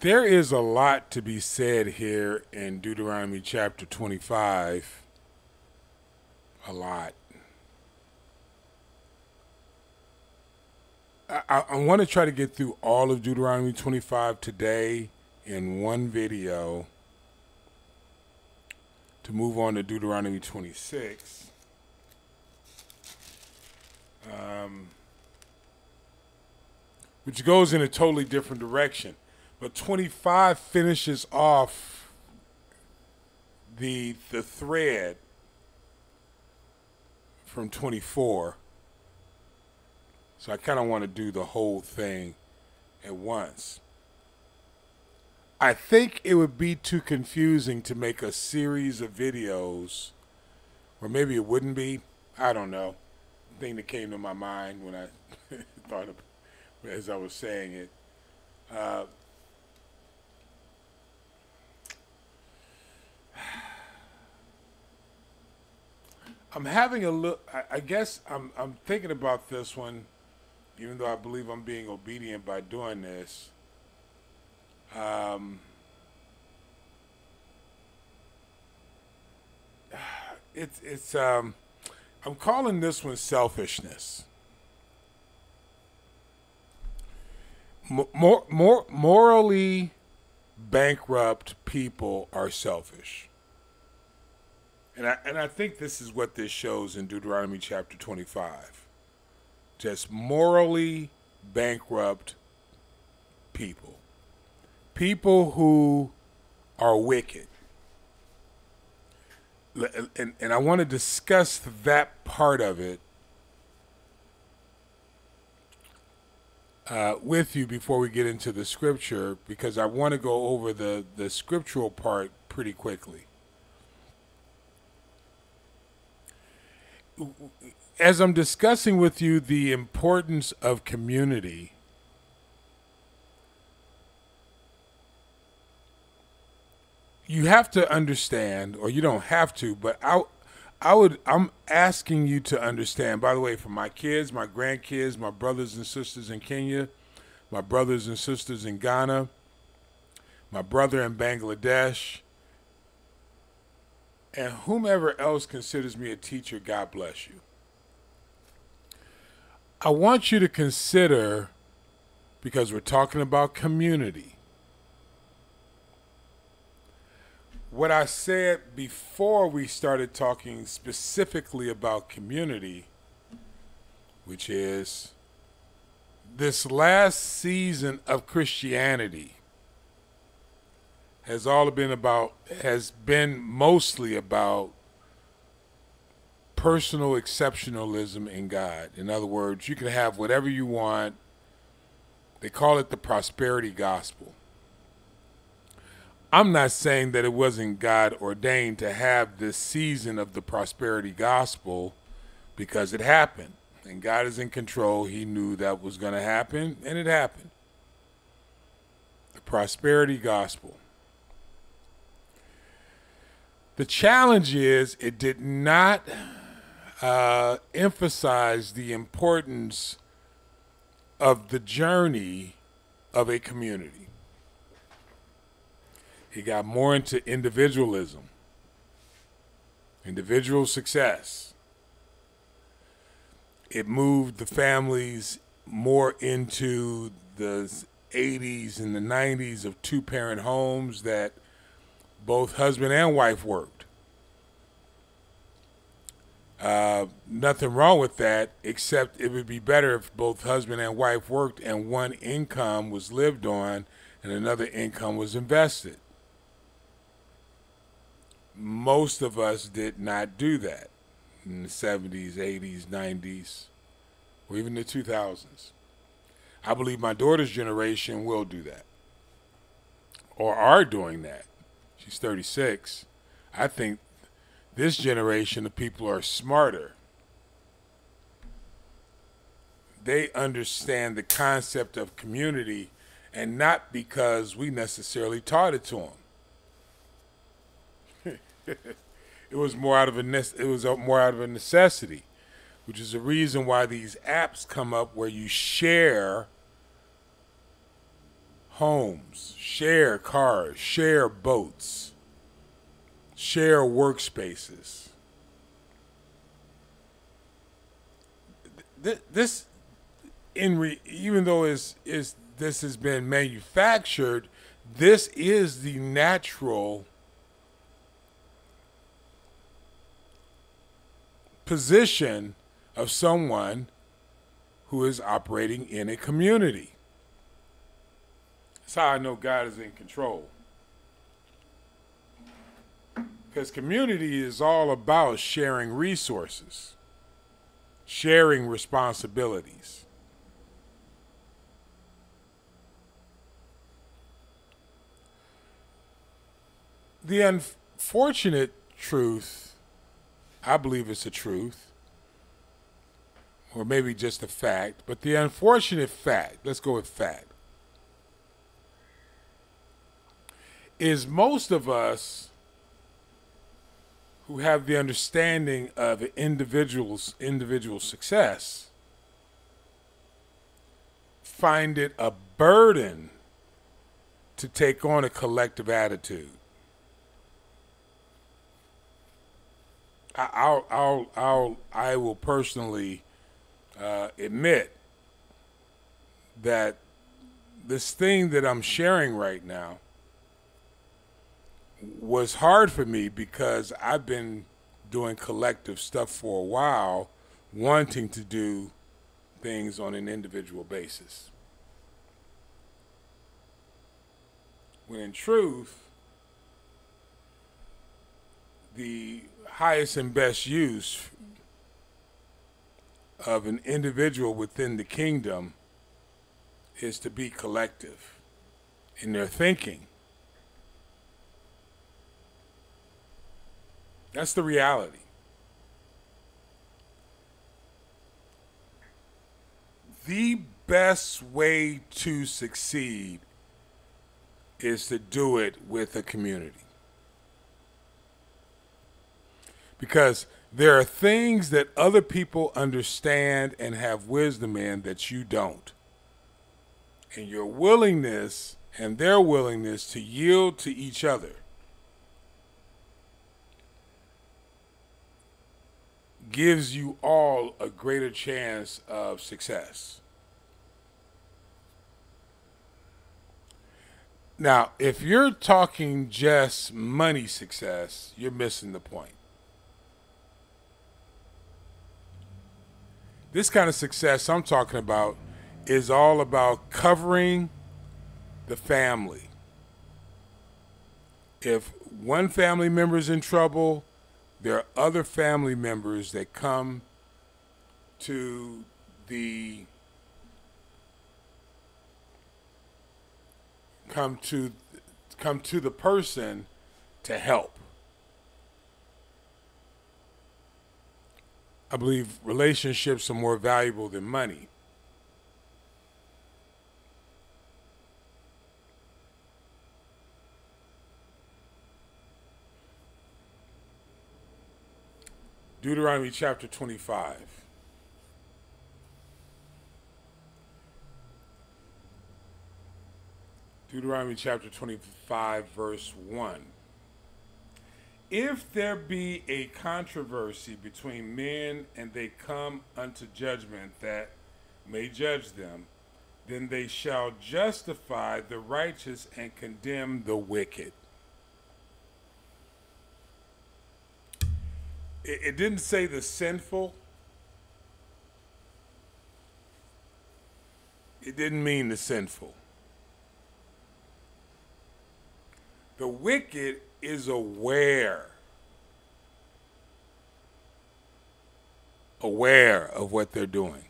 There is a lot to be said here in Deuteronomy chapter 25. A lot. I, I want to try to get through all of Deuteronomy 25 today in one video to move on to Deuteronomy 26. Um, which goes in a totally different direction. But 25 finishes off the the thread from 24. So I kind of want to do the whole thing at once. I think it would be too confusing to make a series of videos, or maybe it wouldn't be. I don't know. Thing that came to my mind when I thought of, as I was saying it. Uh, I'm having a look. I, I guess I'm I'm thinking about this one, even though I believe I'm being obedient by doing this. Um, it's it's um, I'm calling this one selfishness. More more morally bankrupt people are selfish. And I, and I think this is what this shows in Deuteronomy chapter 25. Just morally bankrupt people. People who are wicked. And, and I want to discuss that part of it uh, with you before we get into the scripture because I want to go over the, the scriptural part pretty quickly. As I'm discussing with you the importance of community, you have to understand, or you don't have to, but I, I would, I'm asking you to understand. By the way, for my kids, my grandkids, my brothers and sisters in Kenya, my brothers and sisters in Ghana, my brother in Bangladesh, and whomever else considers me a teacher, God bless you. I want you to consider, because we're talking about community, what I said before we started talking specifically about community, which is this last season of Christianity has all been about has been mostly about personal exceptionalism in God. In other words, you can have whatever you want. They call it the prosperity gospel. I'm not saying that it wasn't God ordained to have this season of the prosperity gospel because it happened. And God is in control. He knew that was going to happen, and it happened. The prosperity gospel. The challenge is it did not uh, emphasize the importance of the journey of a community. He got more into individualism, individual success. It moved the families more into the 80s and the 90s of two parent homes that both husband and wife worked. Uh, nothing wrong with that, except it would be better if both husband and wife worked and one income was lived on and another income was invested. Most of us did not do that in the 70s, 80s, 90s, or even the 2000s. I believe my daughter's generation will do that or are doing that. She's 36. I think this generation of people are smarter. They understand the concept of community and not because we necessarily taught it to them. it was more out of a it was more out of a necessity, which is the reason why these apps come up where you share homes, share cars, share boats, share workspaces. This, in re, even though is is this has been manufactured, this is the natural position of someone who is operating in a community. That's how I know God is in control. Because community is all about sharing resources, sharing responsibilities. The unfortunate truth, I believe it's a truth, or maybe just a fact, but the unfortunate fact, let's go with fact, is most of us who have the understanding of individual's individual success find it a burden to take on a collective attitude. I'll, I'll, I'll, I will personally uh, admit that this thing that I'm sharing right now was hard for me because I've been doing collective stuff for a while, wanting to do things on an individual basis. When in truth, the highest and best use of an individual within the kingdom is to be collective in their thinking That's the reality. The best way to succeed is to do it with a community. Because there are things that other people understand and have wisdom in that you don't. And your willingness and their willingness to yield to each other gives you all a greater chance of success. Now, if you're talking just money success, you're missing the point. This kind of success I'm talking about is all about covering the family. If one family member is in trouble, there are other family members that come to the come to come to the person to help. I believe relationships are more valuable than money. Deuteronomy chapter 25. Deuteronomy chapter 25, verse 1. If there be a controversy between men and they come unto judgment that may judge them, then they shall justify the righteous and condemn the wicked. It, it didn't say the sinful. It didn't mean the sinful. The wicked is aware. Aware of what they're doing.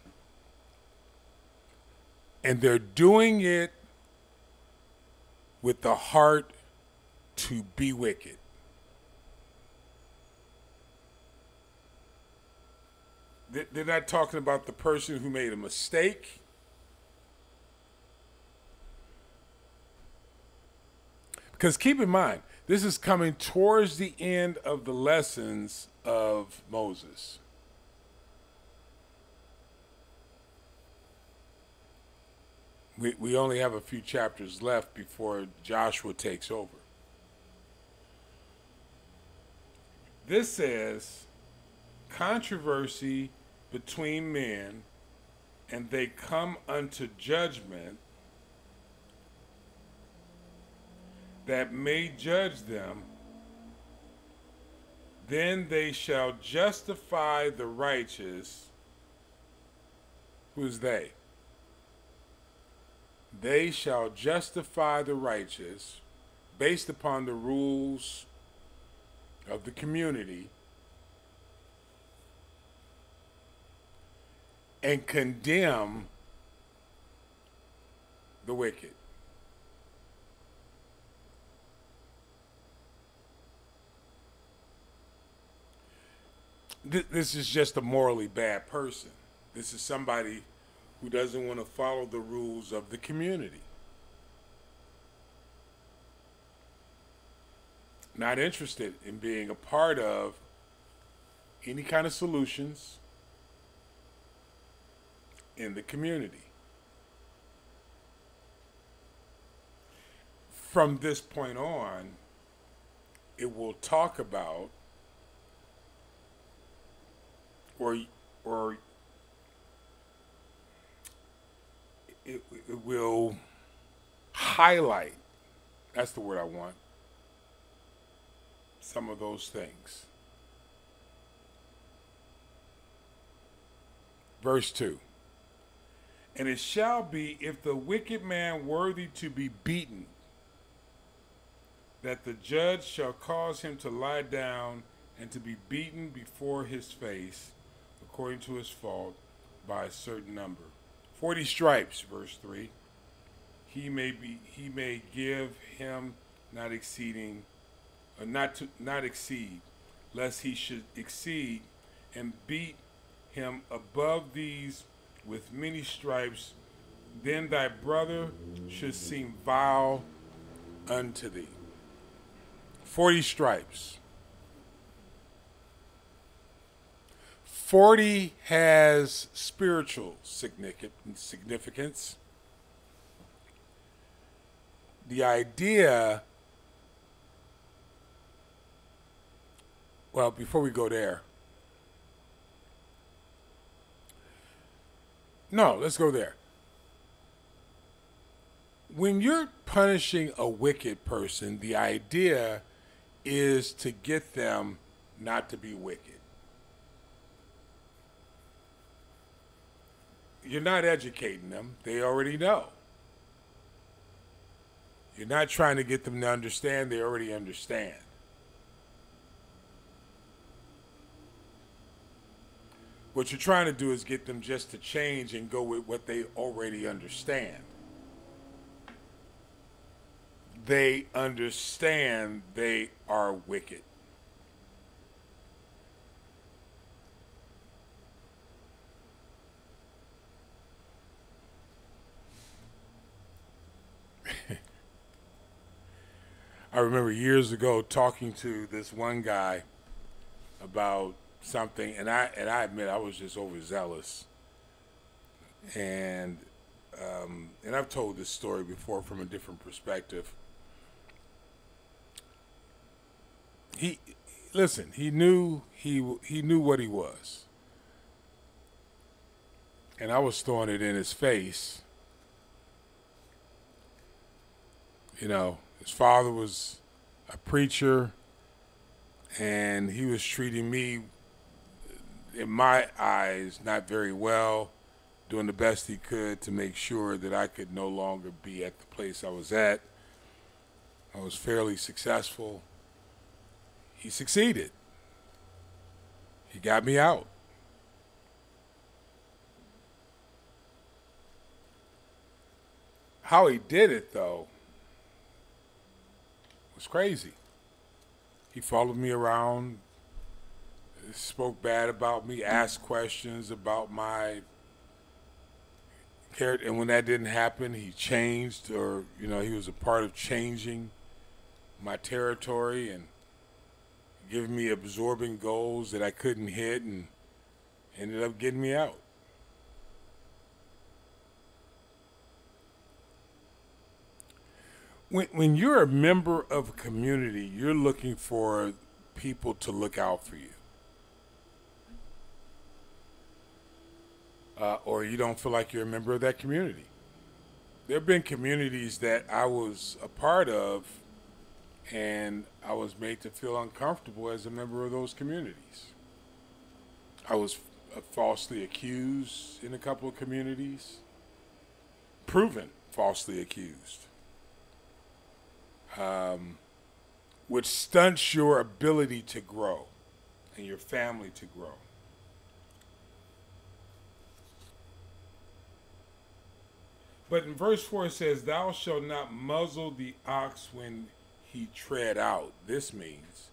And they're doing it with the heart to be wicked. They're not talking about the person who made a mistake. Because keep in mind, this is coming towards the end of the lessons of Moses. We, we only have a few chapters left before Joshua takes over. This says controversy between men, and they come unto judgment that may judge them. Then they shall justify the righteous. Who's they? they shall justify the righteous based upon the rules of the community and condemn the wicked. This is just a morally bad person. This is somebody who doesn't want to follow the rules of the community. Not interested in being a part of any kind of solutions in the community. From this point on, it will talk about or or it, it will highlight that's the word I want some of those things. Verse 2 And it shall be if the wicked man worthy to be beaten, that the judge shall cause him to lie down and to be beaten before his face, according to his fault, by a certain number. Forty stripes, verse three. He may be he may give him not exceeding or not to not exceed, lest he should exceed and beat him above these with many stripes, then thy brother should seem vile unto thee. Forty stripes. 40 has spiritual significance. The idea, well, before we go there, no, let's go there. When you're punishing a wicked person, the idea is to get them not to be wicked. you're not educating them. They already know. You're not trying to get them to understand. They already understand. What you're trying to do is get them just to change and go with what they already understand. They understand they are wicked. I remember years ago talking to this one guy about something, and I and I admit I was just overzealous. And um, and I've told this story before from a different perspective. He listen. He knew he he knew what he was, and I was throwing it in his face. You know, his father was a preacher, and he was treating me, in my eyes, not very well, doing the best he could to make sure that I could no longer be at the place I was at. I was fairly successful. He succeeded. He got me out. How he did it, though, was crazy. He followed me around, spoke bad about me, asked questions about my character. And when that didn't happen, he changed, or, you know, he was a part of changing my territory and giving me absorbing goals that I couldn't hit and ended up getting me out. when when you're a member of a community, you're looking for people to look out for you. Uh, or you don't feel like you're a member of that community. There have been communities that I was a part of, and I was made to feel uncomfortable as a member of those communities. I was uh, falsely accused in a couple of communities, proven falsely accused um, which stunts your ability to grow and your family to grow. But in verse 4 it says, Thou shalt not muzzle the ox when he tread out. This means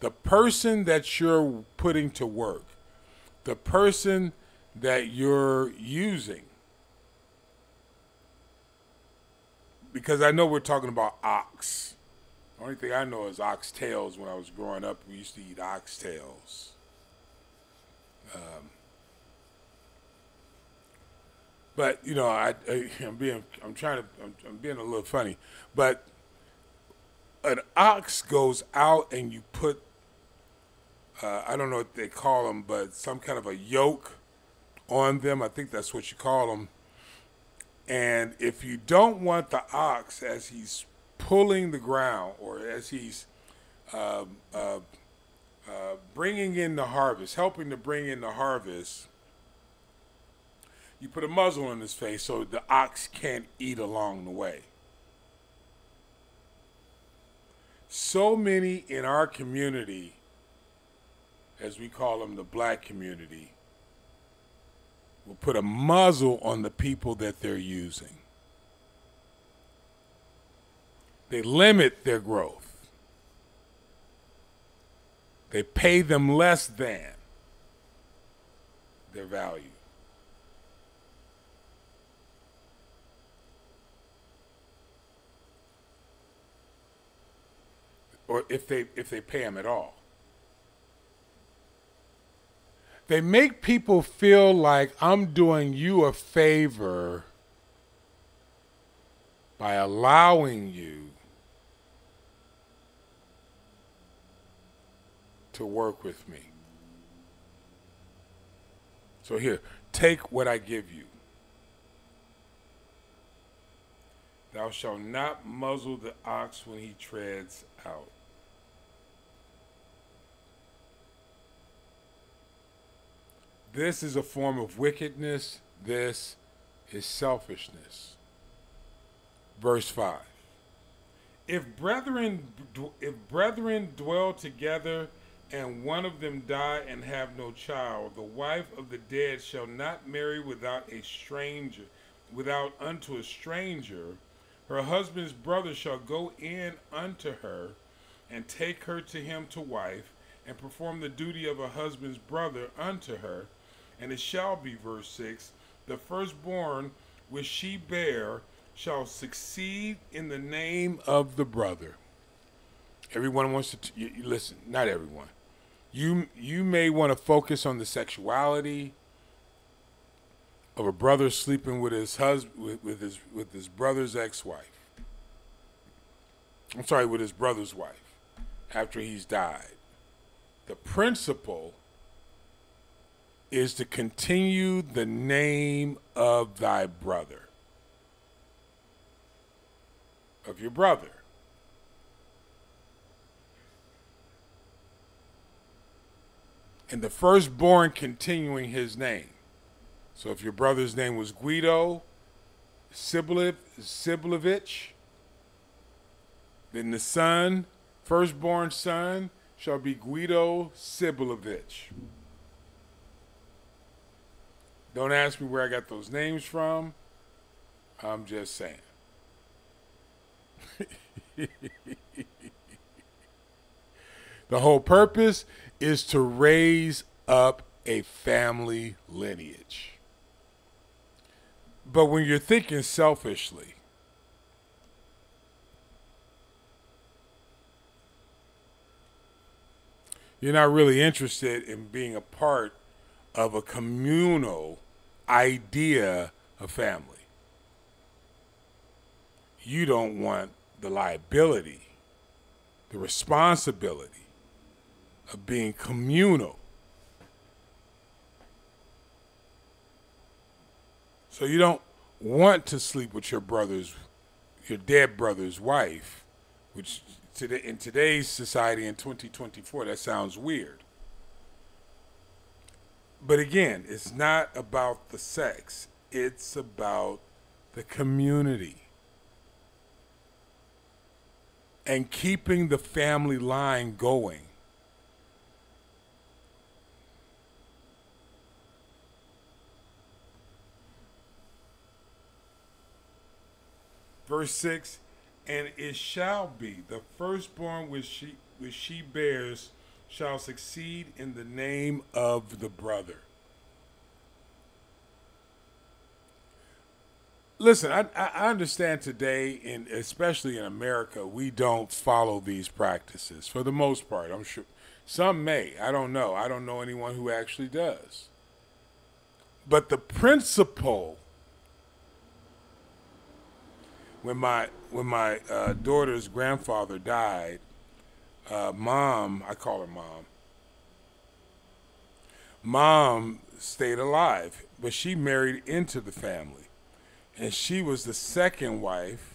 the person that you're putting to work, the person that you're using, because I know we're talking about ox. The only thing I know is oxtails. When I was growing up, we used to eat oxtails. Um, but you know, I, I am being I'm trying to I'm, I'm being a little funny, but an ox goes out and you put uh, I don't know what they call them, but some kind of a yoke on them. I think that's what you call them and if you don't want the ox as he's pulling the ground or as he's uh, uh, uh, bringing in the harvest, helping to bring in the harvest, you put a muzzle on his face so the ox can't eat along the way. So many in our community, as we call them the black community, will put a muzzle on the people that they're using. They limit their growth. They pay them less than their value. Or if they if they pay them at all. they make people feel like I'm doing you a favor by allowing you to work with me. So here, take what I give you. Thou shalt not muzzle the ox when he treads out. This is a form of wickedness. This is selfishness. Verse 5. If brethren if brethren dwell together and one of them die and have no child, the wife of the dead shall not marry without a stranger, without unto a stranger. Her husband's brother shall go in unto her and take her to him to wife, and perform the duty of a husband's brother unto her, and it shall be, verse 6 the firstborn which she bear shall succeed in the name of the brother. Everyone wants to t- listen, not everyone. You you may want to focus on the sexuality of a brother sleeping with his husband with, with his with his brother's ex-wife. I'm sorry, with his brother's wife after he's died. The principle is to continue the name of thy brother, of your brother. And the firstborn continuing his name. So if your brother's name was Guido Siblevich, then the son, firstborn son, shall be Guido Siblevich. Don't ask me where I got those names from. I'm just saying. the whole purpose is to raise up a family lineage. But when you're thinking selfishly, you're not really interested in being a part of a communal idea of family. You don't want the liability, the responsibility of being communal. So you don't want to sleep with your brother's, your dead brother's wife, which today in today's society in 2024 that sounds weird. But again, it's not about the sex. It's about the community. And keeping the family line going. Verse 6 And it shall be the firstborn which she, which she bears shall succeed in the name of the brother. Listen, I, I understand today, in especially in America, we don't follow these practices for the most part. I'm sure some may. I don't know. I don't know anyone who actually does. But the principle when my when my uh, daughter's grandfather died, uh, mom, I call her mom. Mom stayed alive, but she married into the family, and she was the second wife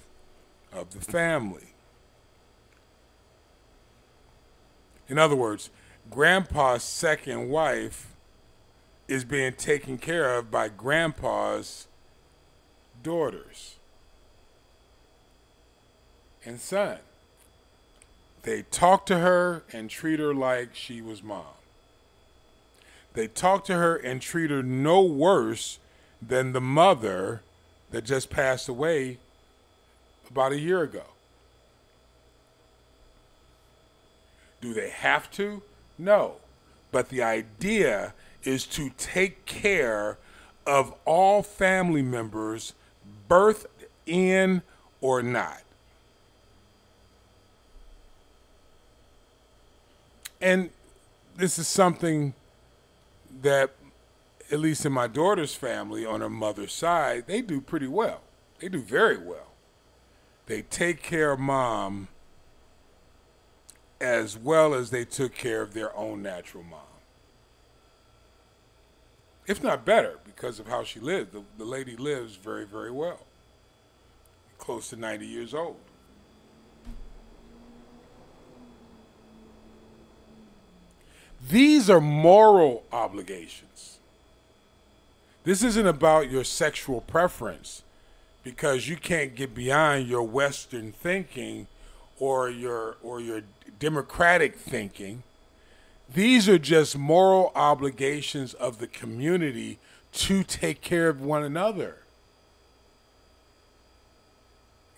of the family. In other words, grandpa's second wife is being taken care of by grandpa's daughters and son. They talk to her and treat her like she was mom. They talk to her and treat her no worse than the mother that just passed away about a year ago. Do they have to? No. But the idea is to take care of all family members, birth in or not. And this is something that at least in my daughter's family on her mother's side they do pretty well. They do very well. They take care of mom as well as they took care of their own natural mom. If not better because of how she lived. The, the lady lives very very well. Close to 90 years old These are moral obligations. This isn't about your sexual preference because you can't get beyond your western thinking or your or your democratic thinking. These are just moral obligations of the community to take care of one another.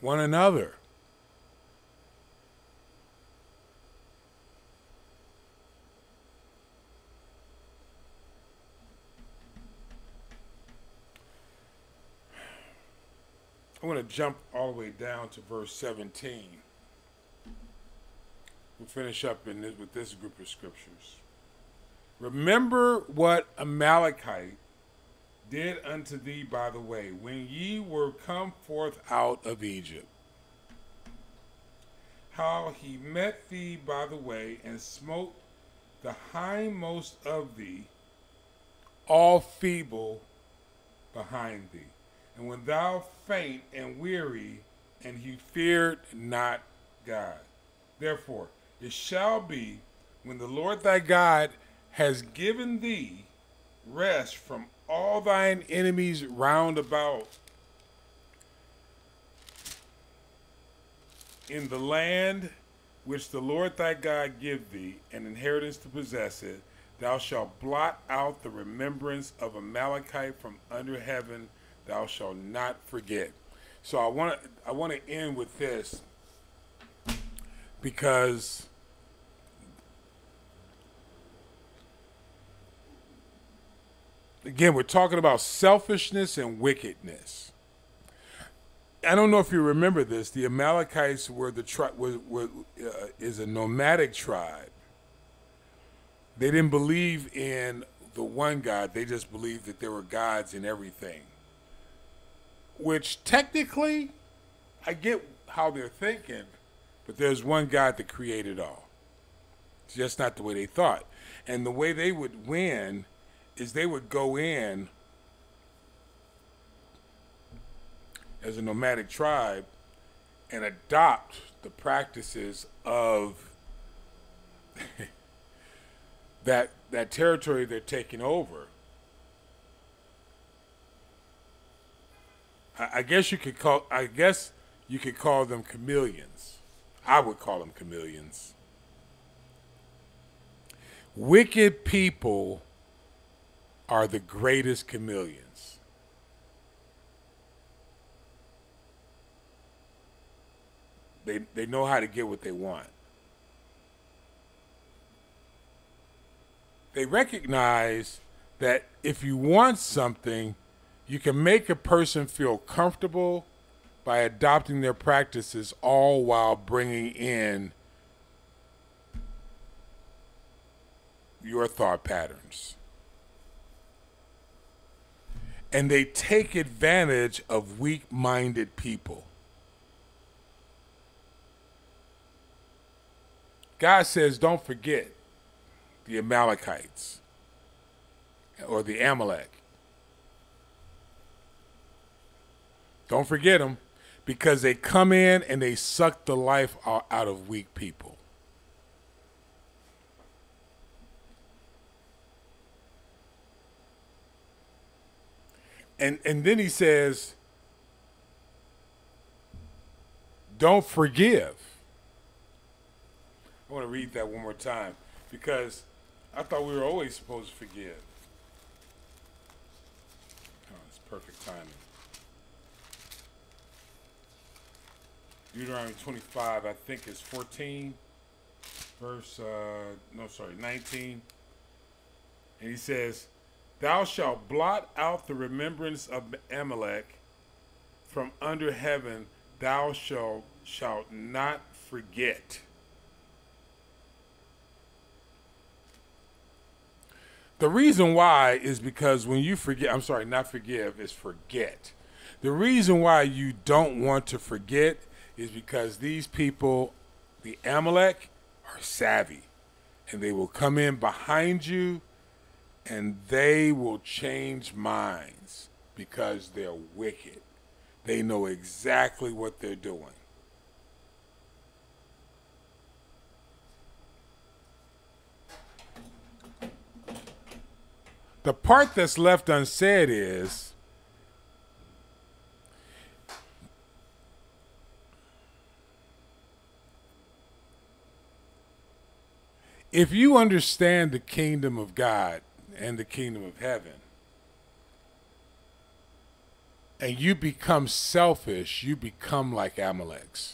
One another. I want to jump all the way down to verse 17. We'll finish up in this, with this group of scriptures. Remember what Amalekite did unto thee by the way, when ye were come forth out of Egypt. How he met thee by the way, and smote the hindmost of thee, all feeble behind thee. And when thou faint and weary, and he feared not God. Therefore, it shall be when the Lord thy God has given thee rest from all thine enemies round about in the land which the Lord thy God give thee, an inheritance to possess it, thou shalt blot out the remembrance of Amalekite from under heaven thou shalt not forget. So I want to I want to end with this because again we're talking about selfishness and wickedness. I don't know if you remember this. The Amalekites were the tribe were, were uh, is a nomadic tribe. They didn't believe in the one God. They just believed that there were gods in everything which technically I get how they're thinking, but there's one God that created all. It's just not the way they thought. And the way they would win is they would go in as a nomadic tribe and adopt the practices of that that territory they're taking over. I, guess you could call I guess you could call them chameleons. I would call them chameleons. Wicked people are the greatest chameleons. They, they know how to get what they want. They recognize that if you want something, you can make a person feel comfortable by adopting their practices, all while bringing in your thought patterns. And they take advantage of weak minded people. God says, don't forget the Amalekites or the Amalek. Don't forget them because they come in and they suck the life out of weak people. And and then he says, don't forgive. I want to read that one more time because I thought we were always supposed to forgive. Oh, it's perfect timing. Deuteronomy 25, I think is 14, verse, uh, no, sorry, 19. And he says, Thou shalt blot out the remembrance of Amalek from under heaven, thou shalt, shalt not forget. The reason why is because when you forget, I'm sorry, not forgive, is forget. The reason why you don't want to forget is because these people, the Amalek, are savvy. And they will come in behind you and they will change minds because they're wicked. They know exactly what they're doing. The part that's left unsaid is if you understand the kingdom of God and the kingdom of heaven, and you become selfish, you become like Amaleks.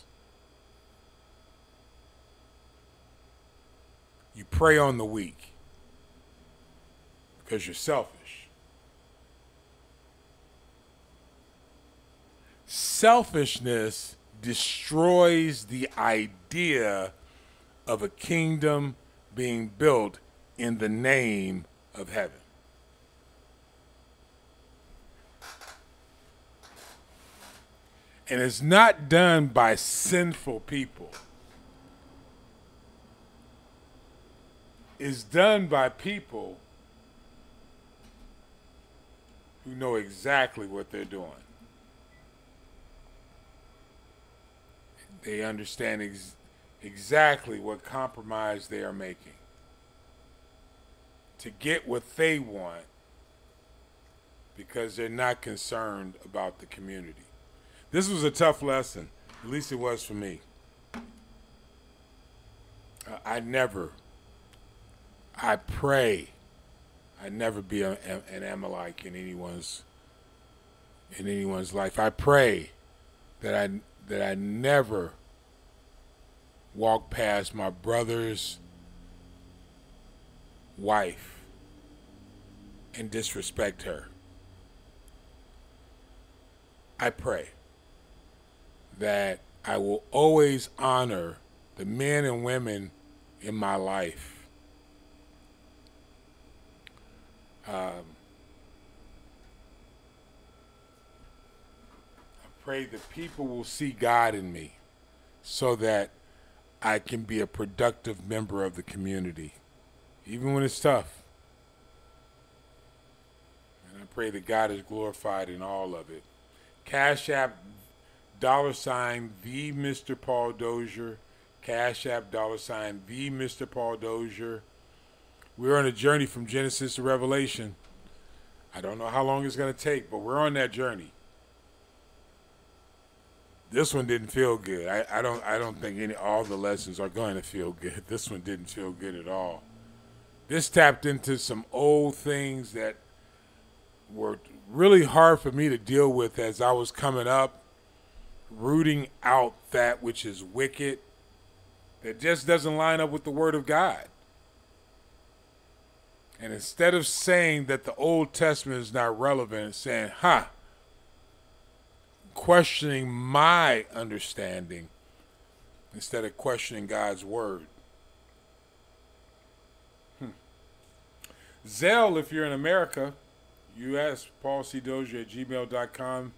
You prey on the weak because you're selfish. Selfishness destroys the idea of a kingdom being built in the name of heaven. And it's not done by sinful people. It's done by people who know exactly what they're doing. They understand ex- exactly what compromise they are making to get what they want because they're not concerned about the community. This was a tough lesson, at least it was for me. I never, I pray I'd never be a, an Amalek in anyone's in anyone's life. I pray that I that I never walk past my brother's wife and disrespect her. I pray that I will always honor the men and women in my life Um, I pray that people will see God in me. so that I can be a productive member of the community, even when it's tough. And I pray that God is glorified in all of it. Cash App, dollar sign, the Mr. Paul Dozier. Cash App, dollar sign, the Mr. Paul Dozier. We're on a journey from Genesis to Revelation. I don't know how long it's going to take, but we're on that journey. This one didn't feel good. I, I don't I don't think any all the lessons are going to feel good. This one didn't feel good at all. This tapped into some old things that were really hard for me to deal with as I was coming up, rooting out that which is wicked, that just doesn't line up with the Word of God. And instead of saying that the Old Testament is not relevant, saying, huh, questioning my understanding instead of questioning God's Word. Hmm. If you're in America, you ask paulcdozier at gmail.com.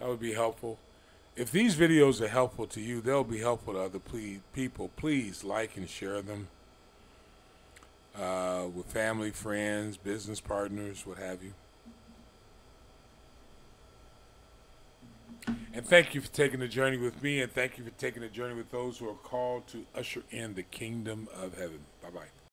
That would be helpful. If these videos are helpful to you, they'll be helpful to other people. Please like and share them uh, with family, friends, business partners, what have you. And thank you for taking the journey with me, and thank you for taking the journey with those who are called to usher in the kingdom of heaven. Bye bye.